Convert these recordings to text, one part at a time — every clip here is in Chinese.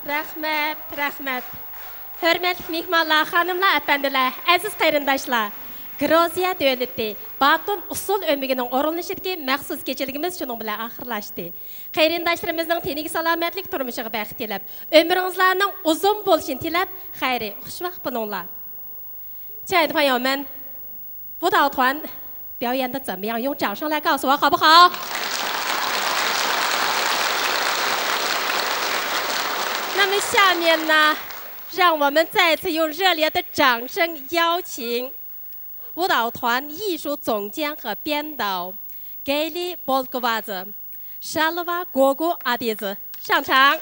Rahmat, rahmat. Hörmətli mehmanlar, xanımlar, əfəndilər, əziz qayrindaşlar. Groziya dövləti Batun usul ömügünün orunlaşıdaki məxsus keçiligimiz şunun bilə axırlaşdı. Qayrindaşlarımızın tenigi salametlik turmuşuq bəxt diləb, ömrünüzlərinin uzun bolşin diləb, xayri, xoşvaq bununla. 亲爱的朋友们，舞蹈团表演的怎么样？用掌声来告诉我好不好？那么下面呢，让我们再次用热烈的掌声邀请舞蹈团艺术总监和编导 Gaily Bolgvaz、Shalva Gogo 阿迪子上场。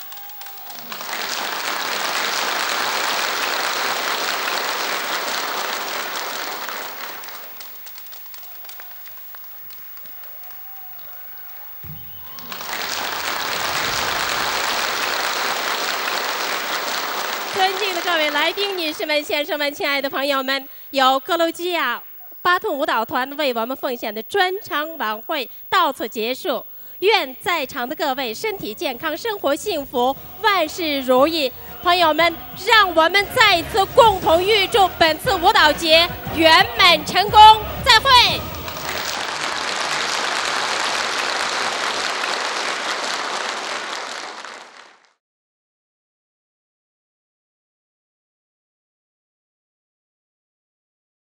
尊敬的各位来宾、女士们、先生们、亲爱的朋友们，由格鲁吉亚巴顿舞蹈团为我们奉献的专场晚会到此结束。愿在场的各位身体健康、生活幸福、万事如意。朋友们，让我们再次共同预祝本次舞蹈节圆满成功。再会。